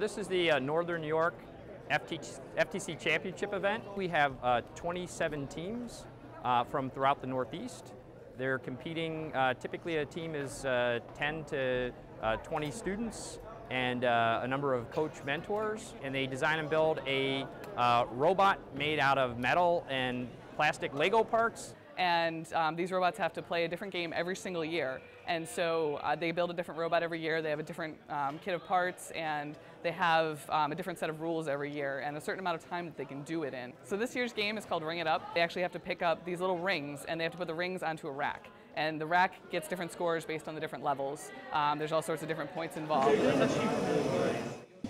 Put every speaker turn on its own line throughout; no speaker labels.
This is the uh, Northern New York FTC, FTC Championship event. We have uh, 27 teams uh, from throughout the Northeast. They're competing, uh, typically a team is uh, 10 to uh, 20 students and a number of coach mentors, and they design and build a robot made out of metal and plastic Lego parts
and um, these robots have to play a different game every single year. And so uh, they build a different robot every year, they have a different um, kit of parts, and they have um, a different set of rules every year and a certain amount of time that they can do it in. So this year's game is called Ring It Up. They actually have to pick up these little rings and they have to put the rings onto a rack. And the rack gets different scores based on the different levels. Um, there's all sorts of different points involved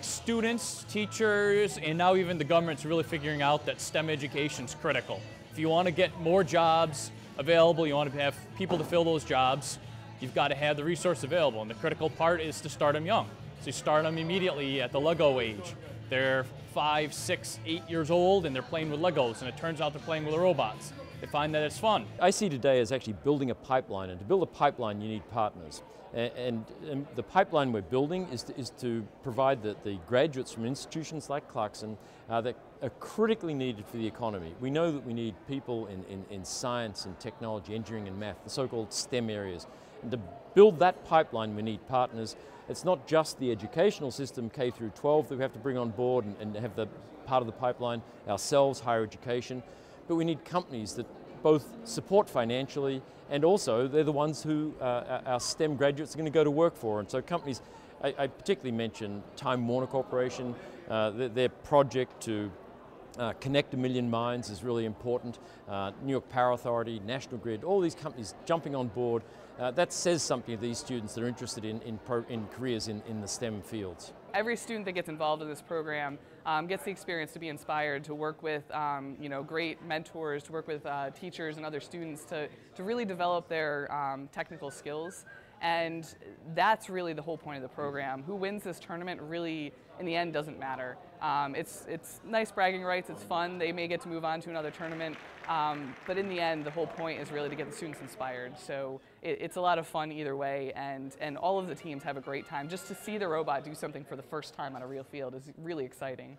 students, teachers, and now even the government's really figuring out that STEM education is critical. If you want to get more jobs available, you want to have people to fill those jobs, you've got to have the resource available. And the critical part is to start them young. So you start them immediately at the Lego age. They're five, six, eight years old and they're playing with Legos and it turns out they're playing with robots. They find that it's fun.
I see today as actually building a pipeline and to build a pipeline you need partners. And, and, the pipeline we're building is to, is to provide the, the, graduates from institutions like Clarkson uh, that are critically needed for the economy. We know that we need people in, in, in science and technology, engineering and math, the so-called STEM areas. And to build that pipeline we need partners. It's not just the educational system, K through 12, that we have to bring on board and, and have the part of the pipeline, ourselves, higher education, but we need companies that both support financially and also they're the ones who uh, our STEM graduates are going to go to work for. And so companies, I, I particularly mention Time Warner Corporation, uh, their, their, project to uh, connect a million minds is really important. Uh, New York Power Authority, National Grid, all these companies jumping on board. Uh, that says something to these students that are interested in, in, pro, in careers in, in the STEM fields.
Every student that gets involved in this program um, gets the experience to be inspired, to work with um, you know, great mentors, to work with uh, teachers and other students to, to really develop their um, technical skills. And that's really the whole point of the program. Who wins this tournament really, in the end, doesn't matter. Um, it's, it's nice bragging rights, it's fun, they may get to move on to another tournament, um, but in the end, the whole point is really to get the students inspired. So it, it's a lot of fun either way, and, and all of the teams have a great time. Just to see the robot do something for the first time on a real field is really exciting.